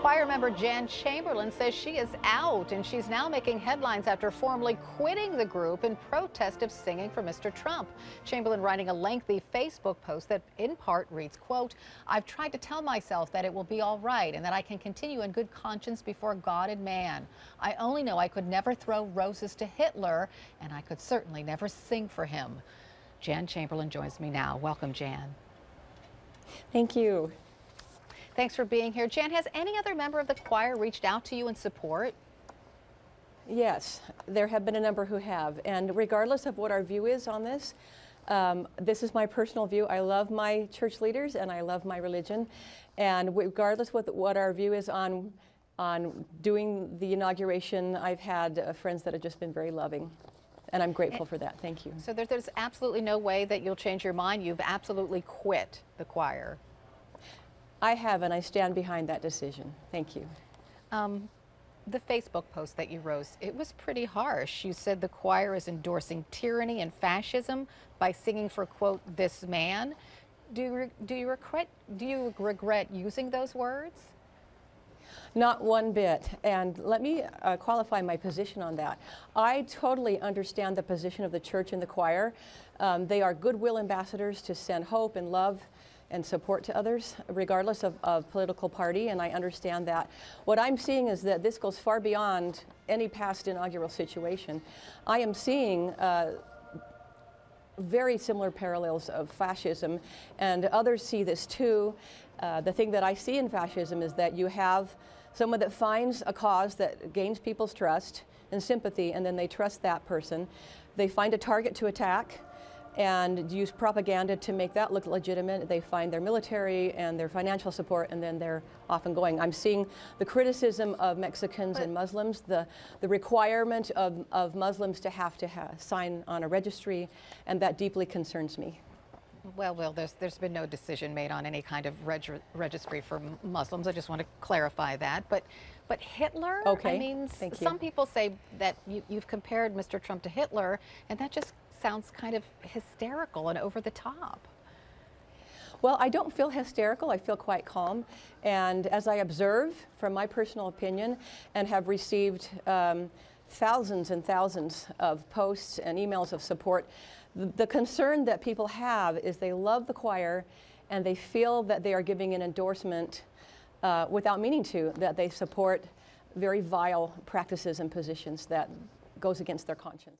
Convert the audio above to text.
Choir member Jan Chamberlain says she is out and she's now making headlines after formally quitting the group in protest of singing for Mr. Trump. Chamberlain writing a lengthy Facebook post that in part reads, quote, I've tried to tell myself that it will be all right and that I can continue in good conscience before God and man. I only know I could never throw roses to Hitler and I could certainly never sing for him. Jan Chamberlain joins me now. Welcome, Jan. Thank you. Thanks for being here. Jan, has any other member of the choir reached out to you in support? Yes, there have been a number who have. And regardless of what our view is on this, um, this is my personal view. I love my church leaders and I love my religion. And regardless what, what our view is on, on doing the inauguration, I've had uh, friends that have just been very loving. And I'm grateful for that. Thank you. So there's, there's absolutely no way that you'll change your mind. You've absolutely quit the choir. I have, and I stand behind that decision. Thank you. Um, the Facebook post that you wrote, it was pretty harsh. You said the choir is endorsing tyranny and fascism by singing for, quote, this man. Do you, do you, regret, do you regret using those words? Not one bit. And let me uh, qualify my position on that. I totally understand the position of the church and the choir. Um, they are goodwill ambassadors to send hope and love and support to others, regardless of, of, political party, and I understand that. What I'm seeing is that this goes far beyond any past inaugural situation. I am seeing uh, very similar parallels of fascism, and others see this too. Uh, the thing that I see in fascism is that you have someone that finds a cause that gains people's trust and sympathy, and then they trust that person. They find a target to attack, and use propaganda to make that look legitimate. They find their military and their financial support, and then they're off and going. I'm seeing the criticism of Mexicans but and Muslims, the, the requirement of, of Muslims to have to ha sign on a registry, and that deeply concerns me. Well, well, there's, there's been no decision made on any kind of reg registry for Muslims. I just want to clarify that. But, but Hitler, okay. I mean, some people say that you, you've compared Mr. Trump to Hitler, and that just sounds kind of hysterical and over the top. Well, I don't feel hysterical. I feel quite calm. And as I observe, from my personal opinion, and have received um, thousands and thousands of posts and emails of support, the, the concern that people have is they love the choir and they feel that they are giving an endorsement uh, without meaning to, that they support very vile practices and positions that goes against their conscience.